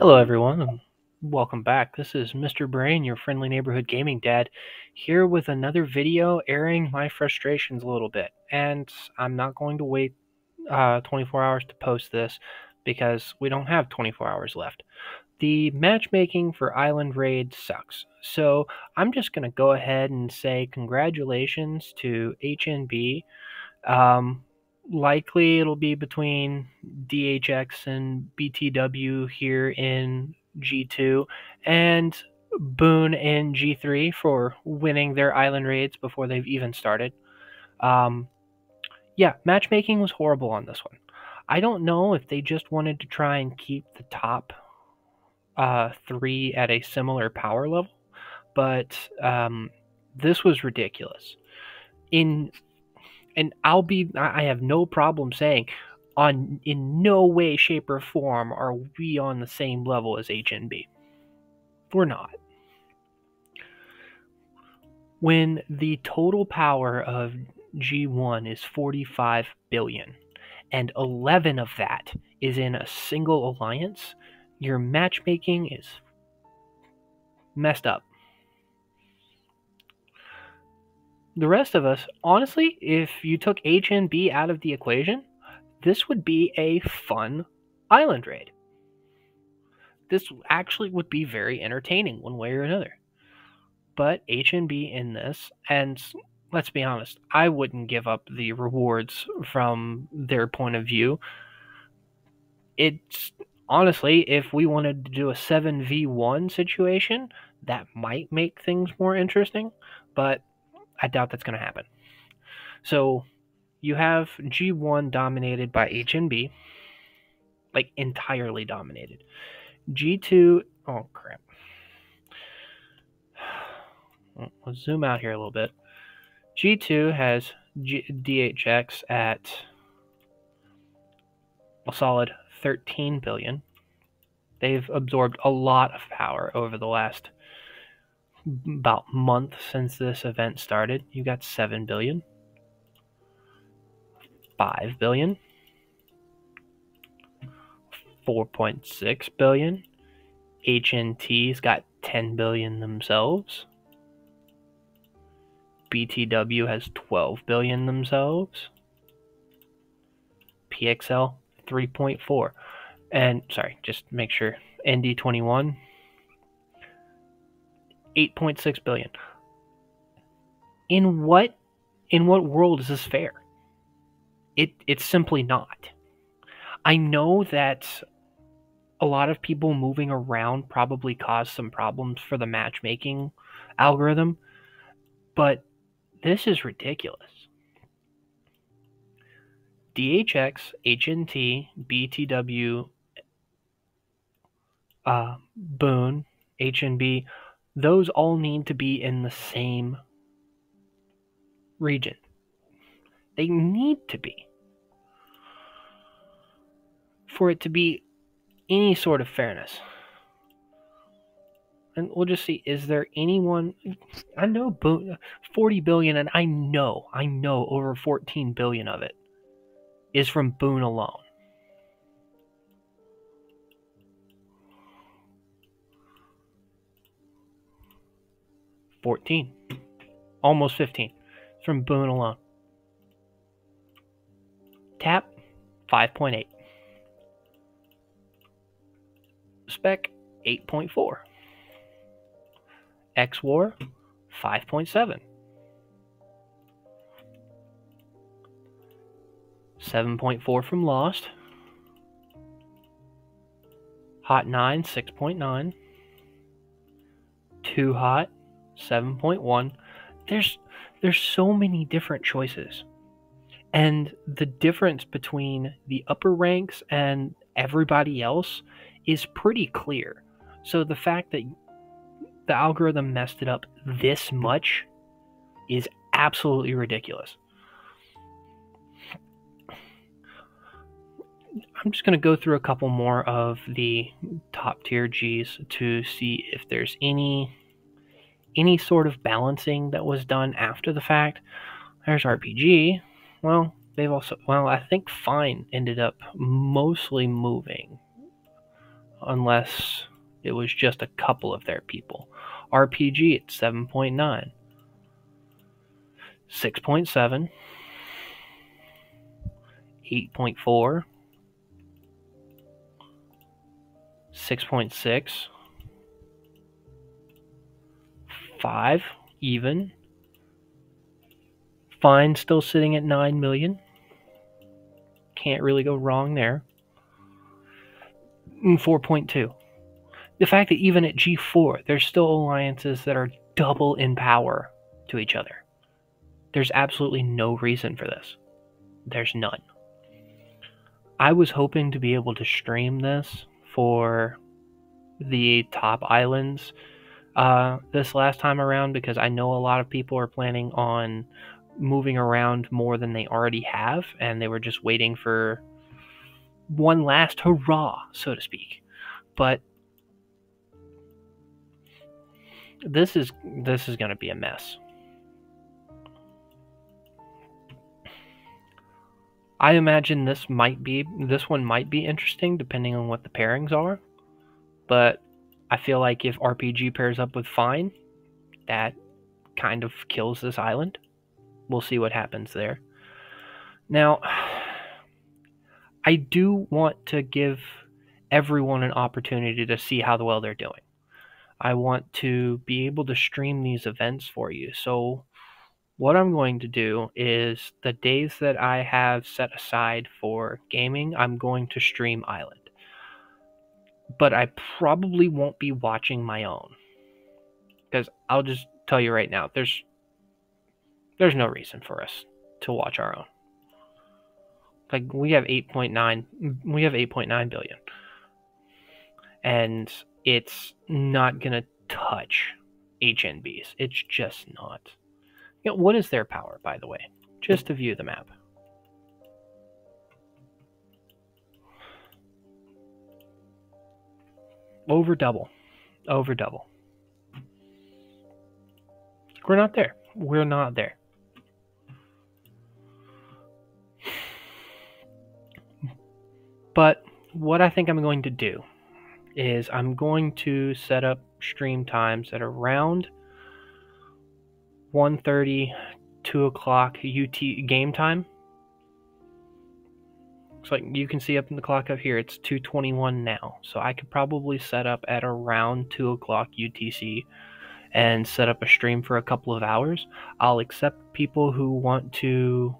Hello, everyone, and welcome back. This is Mr. Brain, your friendly neighborhood gaming dad, here with another video airing my frustrations a little bit. And I'm not going to wait uh, 24 hours to post this because we don't have 24 hours left. The matchmaking for Island Raid sucks. So I'm just going to go ahead and say congratulations to HNB. Um, likely it'll be between DHX and BTW here in G2 and Boon in G3 for winning their island raids before they've even started. Um, yeah, matchmaking was horrible on this one. I don't know if they just wanted to try and keep the top uh, three at a similar power level, but um, this was ridiculous. In and I'll be I have no problem saying on in no way shape or form are we on the same level as HNB. We're not. When the total power of G1 is 45 billion and 11 of that is in a single alliance, your matchmaking is messed up. The rest of us, honestly, if you took H and B out of the equation, this would be a fun island raid. This actually would be very entertaining one way or another. But H and B in this, and let's be honest, I wouldn't give up the rewards from their point of view. It's honestly, if we wanted to do a 7v1 situation, that might make things more interesting. But I doubt that's going to happen. So you have G1 dominated by HNB, like entirely dominated. G2, oh crap. Let's zoom out here a little bit. G2 has G- DHX at a solid 13 billion. They've absorbed a lot of power over the last about month since this event started, you got 7 billion, 5 billion, 4.6 billion. HNT's got 10 billion themselves. BTW has 12 billion themselves. PXL 3.4. And sorry, just make sure ND21 8.6 billion. In what in what world is this fair? It it's simply not. I know that a lot of people moving around probably caused some problems for the matchmaking algorithm, but this is ridiculous. DHX, HNT, BTW, uh, Boon, HNB those all need to be in the same region. They need to be. For it to be any sort of fairness. And we'll just see is there anyone I know 40 billion and I know I know over 14 billion of it is from Boon alone. 14. Almost 15. It's from Boon alone. Tap, 5.8. Spec, 8.4. X War, 5.7. 7.4 from Lost. Hot 9, 6.9. Too Hot, 7.1 there's there's so many different choices. And the difference between the upper ranks and everybody else is pretty clear. So the fact that the algorithm messed it up this much is absolutely ridiculous. I'm just going to go through a couple more of the top tier G's to see if there's any any sort of balancing that was done after the fact. There's RPG. Well, they've also well, I think Fine ended up mostly moving. unless it was just a couple of their people. RPG at 7.9, 6.7, 8.4, 6.6, 5 even. Fine still sitting at 9 million. Can't really go wrong there. Mm, 4.2. The fact that even at G4, there's still alliances that are double in power to each other. There's absolutely no reason for this. There's none. I was hoping to be able to stream this for the top islands uh, this last time around because I know a lot of people are planning on moving around more than they already have, and they were just waiting for one last hurrah, so to speak. But this is this is going to be a mess. I imagine this might be this one might be interesting depending on what the pairings are. But I feel like if RPG pairs up with Fine, that kind of kills this island. We'll see what happens there. Now, I do want to give everyone an opportunity to see how well they're doing. I want to be able to stream these events for you. So, what I'm going to do is the days that I have set aside for gaming, I'm going to stream Island. But I probably won't be watching my own. Because I'll just tell you right now, there's there's no reason for us to watch our own. Like we have 8.9 we have 8.9 billion. And it's not going to touch HNBs. It's just not. You know, what is their power, by the way? Just to view the map. Over double. Over double. We're not there. We're not there. But what I think I'm going to do is I'm going to set up stream times at around 1.30, 2 o'clock UT game time. So like you can see up in the clock up here, it's 2.21 now. So I could probably set up at around 2 o'clock UTC and set up a stream for a couple of hours. I'll accept people who want to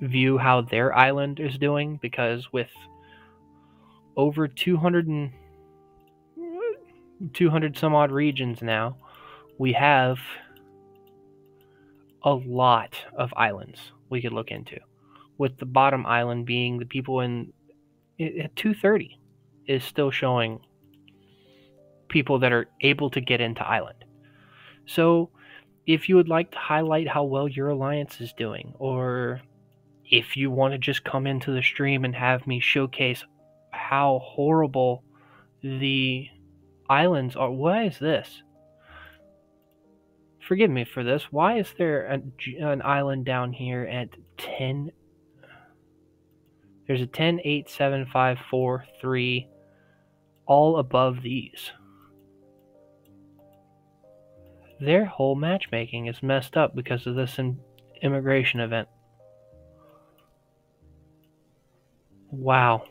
view how their island is doing because with over 200 and 200 some odd regions now, we have a lot of islands we could look into. With the bottom island being the people in at 230 is still showing people that are able to get into island. So, if you would like to highlight how well your alliance is doing, or if you want to just come into the stream and have me showcase how horrible the islands are. Why is this? Forgive me for this. Why is there a, an island down here at 10? There's a 10, 8, 7, 5, 4, 3, all above these. Their whole matchmaking is messed up because of this immigration event. Wow.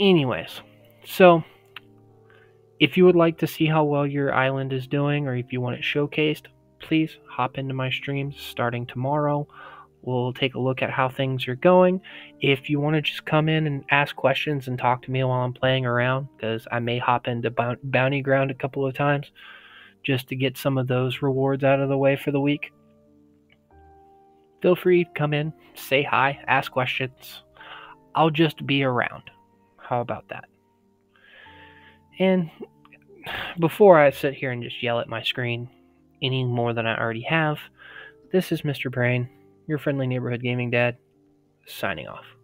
Anyways, so if you would like to see how well your island is doing or if you want it showcased, please hop into my streams starting tomorrow. We'll take a look at how things are going. If you want to just come in and ask questions and talk to me while I'm playing around, because I may hop into Bounty Ground a couple of times just to get some of those rewards out of the way for the week. Feel free to come in, say hi, ask questions. I'll just be around. How about that? And before I sit here and just yell at my screen any more than I already have, this is Mr. Brain, your friendly neighborhood gaming dad, signing off.